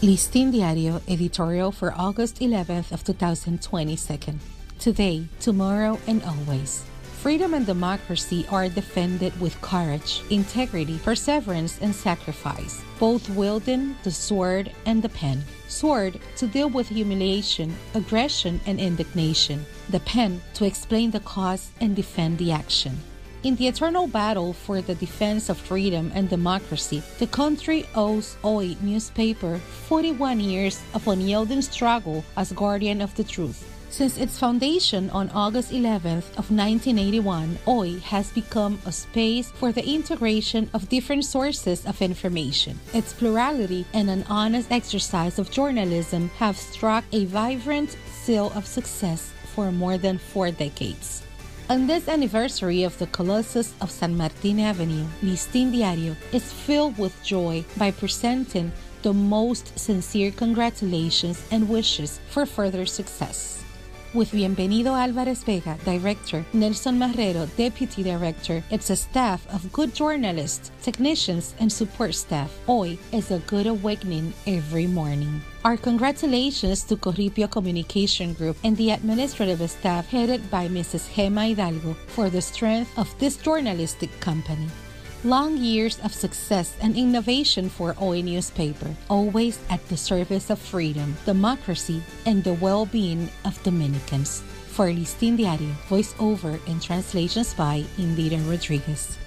Listín Diario editorial for August 11th of 2022. Today, tomorrow, and always. Freedom and democracy are defended with courage, integrity, perseverance, and sacrifice, both wielding the sword and the pen. Sword to deal with humiliation, aggression, and indignation. The pen to explain the cause and defend the action. In the eternal battle for the defense of freedom and democracy, the country owes Hoy newspaper 41 years of unyielding struggle as guardian of the truth. Since its foundation on August 11th of 1981, Hoy has become a space for the integration of different sources of information. Its plurality and an honest exercise of journalism have struck a vibrant seal of success for more than four decades. On this anniversary of the Colossus of San Martin Avenue, Listín Diario is filled with joy by presenting the most sincere congratulations and wishes for further success with Bienvenido Álvarez Vega, Director, Nelson Marrero, Deputy Director. It's a staff of good journalists, technicians, and support staff. Hoy is a good awakening every morning. Our congratulations to Corripio Communication Group and the administrative staff headed by Mrs. Gema Hidalgo for the strength of this journalistic company long years of success and innovation for Hoy newspaper, always at the service of freedom, democracy, and the well-being of Dominicans. For Listín Diario, voiceover and translations by Indira Rodriguez.